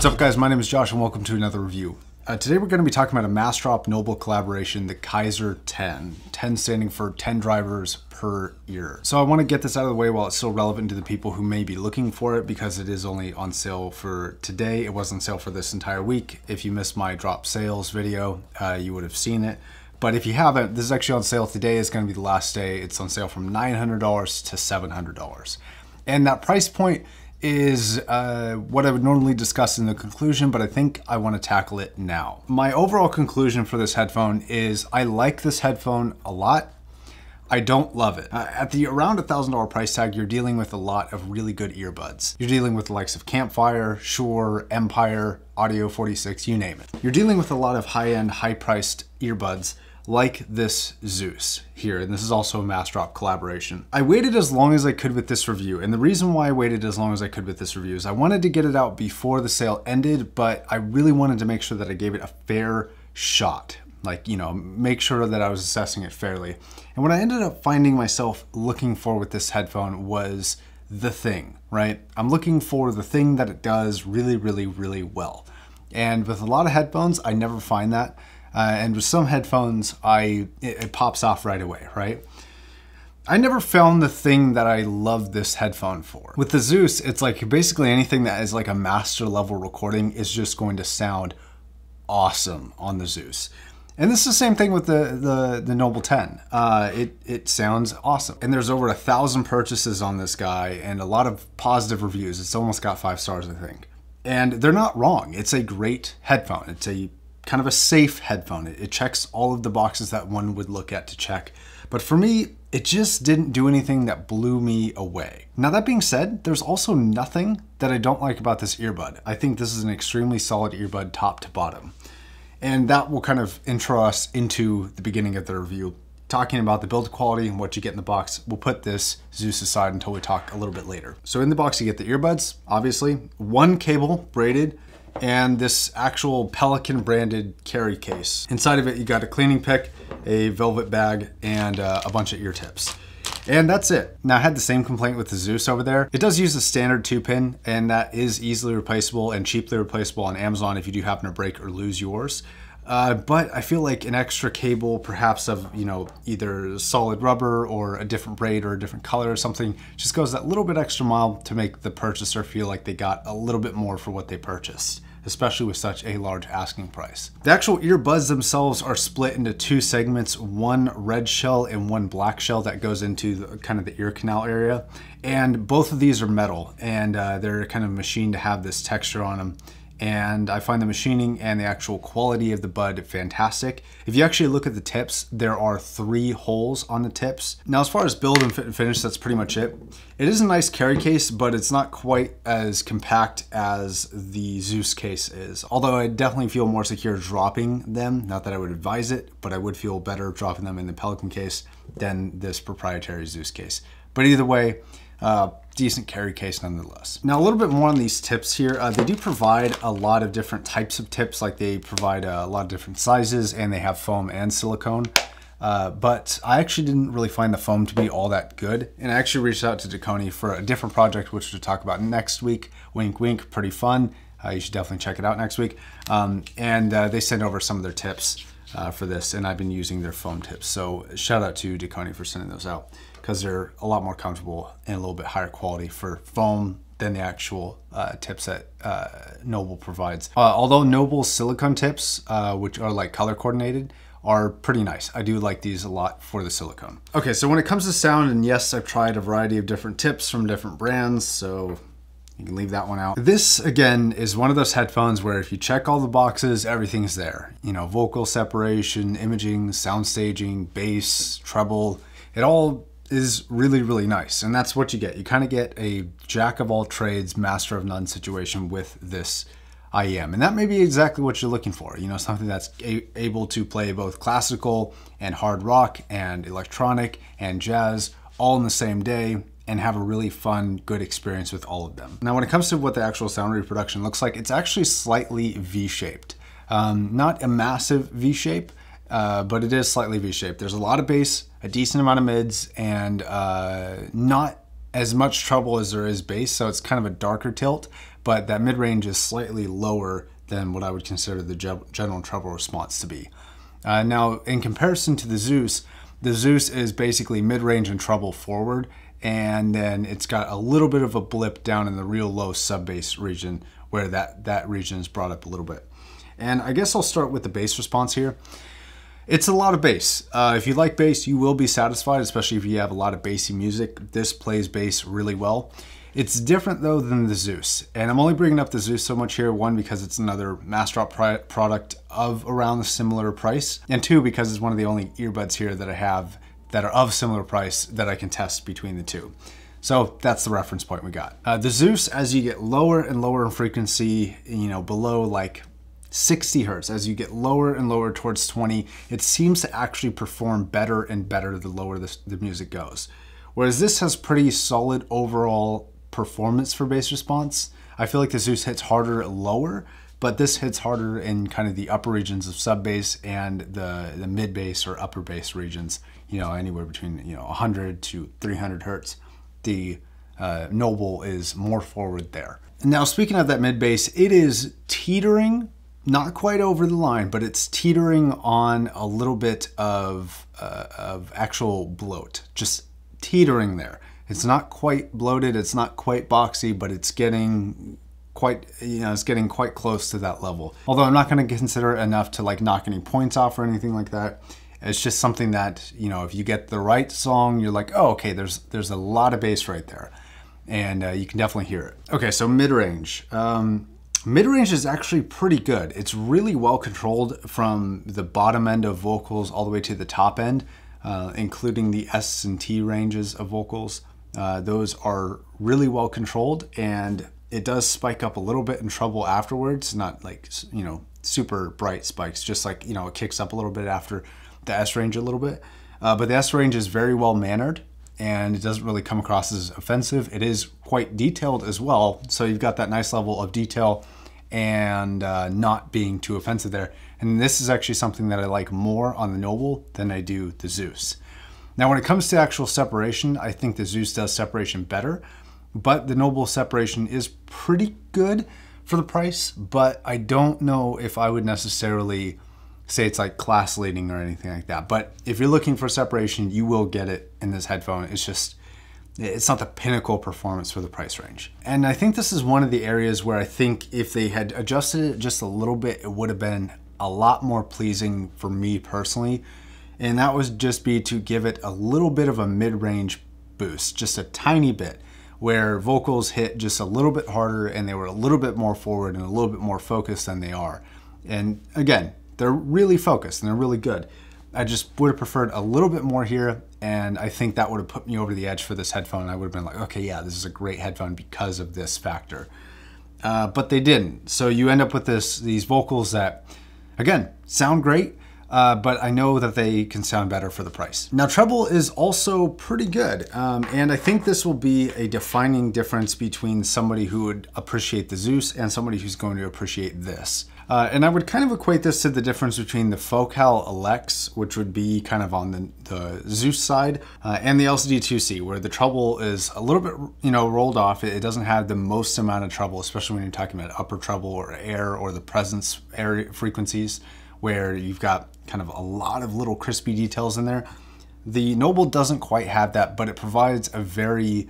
What's up guys, my name is Josh and welcome to another review. Uh, today we're going to be talking about a Massdrop Noble collaboration, the Kaiser 10. 10 standing for 10 drivers per year. So I want to get this out of the way while it's still relevant to the people who may be looking for it because it is only on sale for today. It was on sale for this entire week. If you missed my drop sales video, uh, you would have seen it. But if you haven't, this is actually on sale today. It's going to be the last day. It's on sale from $900 to $700. And that price point is uh, what I would normally discuss in the conclusion, but I think I want to tackle it now. My overall conclusion for this headphone is I like this headphone a lot. I don't love it. Uh, at the around a thousand dollar price tag, you're dealing with a lot of really good earbuds. You're dealing with the likes of Campfire, Shure, Empire, Audio 46, you name it. You're dealing with a lot of high end, high priced earbuds like this Zeus here, and this is also a Massdrop collaboration. I waited as long as I could with this review, and the reason why I waited as long as I could with this review is I wanted to get it out before the sale ended, but I really wanted to make sure that I gave it a fair shot. Like, you know, make sure that I was assessing it fairly. And what I ended up finding myself looking for with this headphone was the thing, right? I'm looking for the thing that it does really, really, really well. And with a lot of headphones, I never find that. Uh, and with some headphones, I it, it pops off right away, right? I never found the thing that I love this headphone for. With the Zeus, it's like basically anything that is like a master level recording is just going to sound awesome on the Zeus. And this is the same thing with the the, the Noble 10. Uh, it it sounds awesome. And there's over a thousand purchases on this guy and a lot of positive reviews. It's almost got five stars, I think. And they're not wrong. It's a great headphone. It's a kind of a safe headphone. It, it checks all of the boxes that one would look at to check. But for me, it just didn't do anything that blew me away. Now that being said, there's also nothing that I don't like about this earbud. I think this is an extremely solid earbud top to bottom. And that will kind of intro us into the beginning of the review, talking about the build quality and what you get in the box. We'll put this Zeus aside until we talk a little bit later. So in the box, you get the earbuds, obviously, one cable braided and this actual Pelican branded carry case. Inside of it, you got a cleaning pick, a velvet bag, and uh, a bunch of ear tips. And that's it. Now I had the same complaint with the Zeus over there. It does use a standard two pin and that is easily replaceable and cheaply replaceable on Amazon if you do happen to break or lose yours. Uh, but I feel like an extra cable, perhaps of you know either solid rubber or a different braid or a different color or something, just goes that little bit extra mile to make the purchaser feel like they got a little bit more for what they purchased especially with such a large asking price. The actual earbuds themselves are split into two segments, one red shell and one black shell that goes into the, kind of the ear canal area. And both of these are metal and uh, they're kind of machined to have this texture on them and I find the machining and the actual quality of the bud fantastic. If you actually look at the tips, there are three holes on the tips. Now, as far as build and fit and finish, that's pretty much it. It is a nice carry case, but it's not quite as compact as the Zeus case is. Although I definitely feel more secure dropping them. Not that I would advise it, but I would feel better dropping them in the Pelican case than this proprietary Zeus case. But either way, uh, decent carry case nonetheless. Now a little bit more on these tips here. Uh, they do provide a lot of different types of tips, like they provide a lot of different sizes and they have foam and silicone. Uh, but I actually didn't really find the foam to be all that good. And I actually reached out to Dekoni for a different project, which we'll talk about next week. Wink, wink, pretty fun. Uh, you should definitely check it out next week. Um, and uh, they sent over some of their tips uh, for this, and I've been using their foam tips. So shout out to Dekoni for sending those out because they're a lot more comfortable and a little bit higher quality for foam than the actual uh, tips that uh, Noble provides. Uh, although Noble's silicone tips, uh, which are like color coordinated, are pretty nice. I do like these a lot for the silicone. Okay, so when it comes to sound, and yes, I've tried a variety of different tips from different brands, so you can leave that one out. This, again, is one of those headphones where if you check all the boxes, everything's there. You know, vocal separation, imaging, sound staging, bass, treble, it all is really, really nice. And that's what you get. You kind of get a jack of all trades, master of none situation with this IEM. And that may be exactly what you're looking for. You know, something that's able to play both classical and hard rock and electronic and jazz all in the same day and have a really fun, good experience with all of them. Now, when it comes to what the actual sound reproduction looks like, it's actually slightly V-shaped. Um, not a massive V-shape, uh, but it is slightly V-shaped. There's a lot of bass, a decent amount of mids, and uh, not as much treble as there is bass, so it's kind of a darker tilt, but that mid range is slightly lower than what I would consider the general treble response to be. Uh, now, in comparison to the Zeus, the Zeus is basically mid range and treble forward, and then it's got a little bit of a blip down in the real low sub bass region where that, that region is brought up a little bit. And I guess I'll start with the bass response here. It's a lot of bass. Uh, if you like bass, you will be satisfied, especially if you have a lot of bassy music. This plays bass really well. It's different though than the Zeus. And I'm only bringing up the Zeus so much here. One, because it's another Massdrop product of around a similar price. And two, because it's one of the only earbuds here that I have that are of similar price that I can test between the two. So that's the reference point we got. Uh, the Zeus, as you get lower and lower in frequency, you know, below like 60 hertz. As you get lower and lower towards 20, it seems to actually perform better and better the lower the, the music goes. Whereas this has pretty solid overall performance for bass response. I feel like the Zeus hits harder lower, but this hits harder in kind of the upper regions of sub bass and the, the mid bass or upper bass regions, you know, anywhere between, you know, 100 to 300 hertz. The uh, Noble is more forward there. Now, speaking of that mid bass, it is teetering not quite over the line, but it's teetering on a little bit of, uh, of actual bloat, just teetering there. It's not quite bloated, it's not quite boxy, but it's getting quite, you know, it's getting quite close to that level. Although I'm not gonna consider it enough to like knock any points off or anything like that. It's just something that, you know, if you get the right song, you're like, oh, okay, there's, there's a lot of bass right there. And uh, you can definitely hear it. Okay, so mid-range. Um, Mid-range is actually pretty good. It's really well controlled from the bottom end of vocals all the way to the top end, uh, including the S and T ranges of vocals. Uh, those are really well controlled and it does spike up a little bit in treble afterwards, not like, you know, super bright spikes, just like, you know, it kicks up a little bit after the S range a little bit. Uh, but the S range is very well mannered and it doesn't really come across as offensive. It is quite detailed as well. So you've got that nice level of detail and uh, not being too offensive there. And this is actually something that I like more on the Noble than I do the Zeus. Now, when it comes to actual separation, I think the Zeus does separation better, but the Noble separation is pretty good for the price, but I don't know if I would necessarily say it's like class leading or anything like that. But if you're looking for separation, you will get it in this headphone. It's just, it's not the pinnacle performance for the price range. And I think this is one of the areas where I think if they had adjusted it just a little bit, it would have been a lot more pleasing for me personally. And that would just be to give it a little bit of a mid-range boost, just a tiny bit, where vocals hit just a little bit harder and they were a little bit more forward and a little bit more focused than they are. And again, they're really focused and they're really good. I just would have preferred a little bit more here and I think that would have put me over the edge for this headphone. I would have been like, okay, yeah, this is a great headphone because of this factor. Uh, but they didn't. So you end up with this these vocals that, again, sound great, uh, but I know that they can sound better for the price. Now treble is also pretty good, um, and I think this will be a defining difference between somebody who would appreciate the Zeus and somebody who's going to appreciate this. Uh, and I would kind of equate this to the difference between the Focal Elex, which would be kind of on the, the Zeus side, uh, and the LCD2C, where the treble is a little bit, you know, rolled off. It, doesn't have the most amount of treble, especially when you're talking about upper treble or air or the presence area frequencies, where you've got kind of a lot of little crispy details in there. The Noble doesn't quite have that, but it provides a very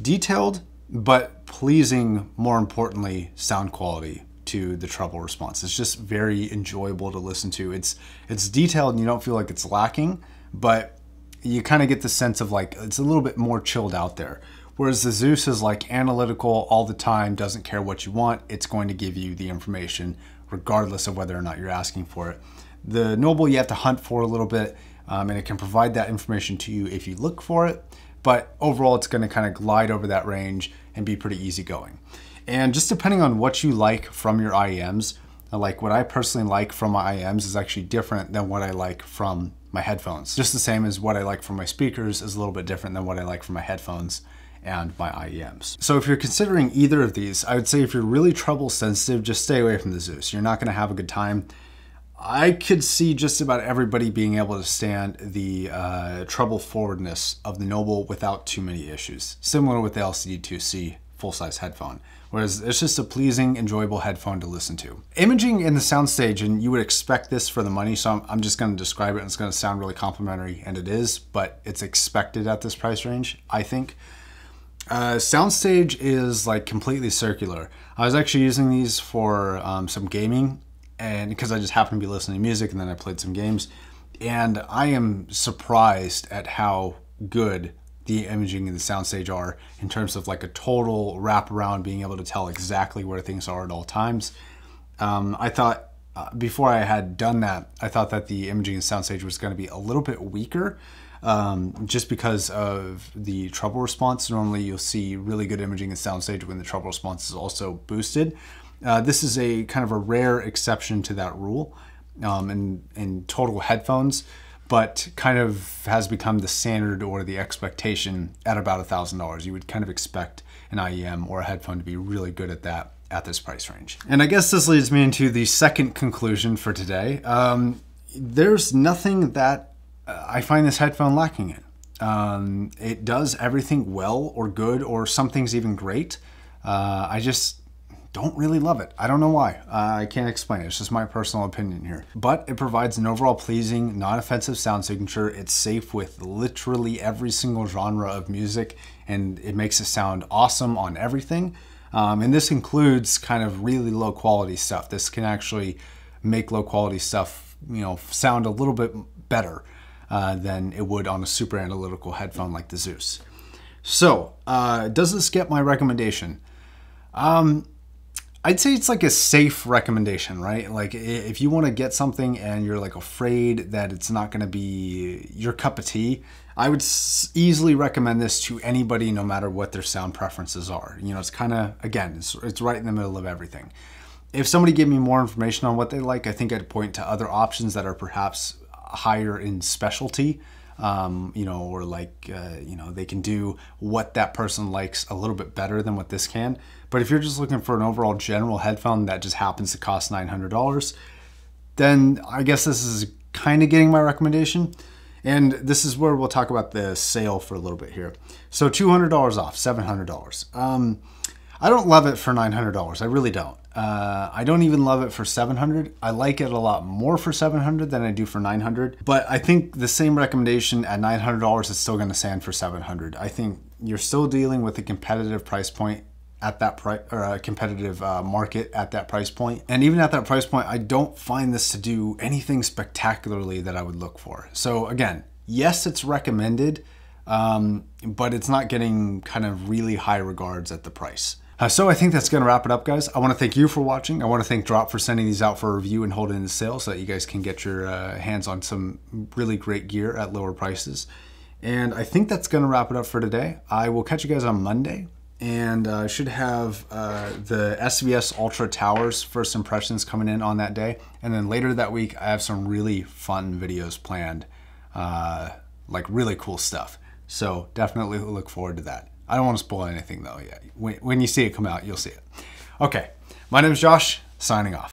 detailed but pleasing, more importantly, sound quality to the treble response. It's just very enjoyable to listen to. It's it's detailed and you don't feel like it's lacking, but you kind of get the sense of like it's a little bit more chilled out there. Whereas the Zeus is like analytical all the time, doesn't care what you want. It's going to give you the information regardless of whether or not you're asking for it. The Noble you have to hunt for a little bit, um, and it can provide that information to you if you look for it. But overall, it's going to kind of glide over that range and be pretty easygoing. And just depending on what you like from your IEMs, like what I personally like from my IEMs is actually different than what I like from my headphones. Just the same as what I like from my speakers is a little bit different than what I like from my headphones and my IEMs. So if you're considering either of these, I would say if you're really treble sensitive, just stay away from the Zeus. You're not gonna have a good time. I could see just about everybody being able to stand the uh, treble forwardness of the Noble without too many issues. Similar with the LCD2C full-size headphone Whereas it's just a pleasing, enjoyable headphone to listen to. Imaging in the soundstage, and you would expect this for the money, so I'm, I'm just going to describe it and it's going to sound really complimentary, and it is, but it's expected at this price range, I think. Uh, soundstage is like completely circular. I was actually using these for um, some gaming, and because I just happened to be listening to music, and then I played some games, and I am surprised at how good the imaging and the soundstage are in terms of like a total wraparound, being able to tell exactly where things are at all times. Um, I thought uh, before I had done that, I thought that the imaging and soundstage was going to be a little bit weaker. Um, just because of the treble response. Normally, you'll see really good imaging and soundstage when the treble response is also boosted. Uh, this is a kind of a rare exception to that rule um, in, in total headphones but kind of has become the standard or the expectation at about a thousand dollars. You would kind of expect an IEM or a headphone to be really good at that at this price range. And I guess this leads me into the second conclusion for today. Um, there's nothing that uh, I find this headphone lacking in. Um, it does everything well or good or some things even great. Uh, I just don't really love it. I don't know why. Uh, I can't explain it. It's just my personal opinion here. But it provides an overall pleasing, non-offensive sound signature. It's safe with literally every single genre of music, and it makes it sound awesome on everything. Um, and this includes kind of really low quality stuff. This can actually make low quality stuff, you know, sound a little bit better uh, than it would on a super analytical headphone like the Zeus. So, uh, does this get my recommendation? Um, I'd say it's like a safe recommendation, right? Like if you want to get something and you're like afraid that it's not going to be your cup of tea, I would easily recommend this to anybody, no matter what their sound preferences are. You know, it's kind of again, it's, it's right in the middle of everything. If somebody gave me more information on what they like, I think I'd point to other options that are perhaps higher in specialty um, you know, or like, uh, you know, they can do what that person likes a little bit better than what this can. But if you're just looking for an overall general headphone that just happens to cost $900, then I guess this is kind of getting my recommendation. And this is where we'll talk about the sale for a little bit here. So $200 off, $700. Um, I don't love it for $900. I really don't. Uh, I don't even love it for 700. I like it a lot more for 700 than I do for 900. But I think the same recommendation at $900 is still going to stand for 700. I think you're still dealing with a competitive price point at that price or a competitive uh, market at that price point. And even at that price point, I don't find this to do anything spectacularly that I would look for. So again, yes, it's recommended, um, but it's not getting kind of really high regards at the price. Uh, so I think that's going to wrap it up, guys. I want to thank you for watching. I want to thank Drop for sending these out for review and holding the sale so that you guys can get your uh, hands on some really great gear at lower prices. And I think that's going to wrap it up for today. I will catch you guys on Monday and I uh, should have uh, the SVS Ultra Towers first impressions coming in on that day. And then later that week, I have some really fun videos planned, uh, like really cool stuff. So definitely look forward to that. I don't want to spoil anything though yet. When, when you see it come out, you'll see it. Okay, my name is Josh, signing off.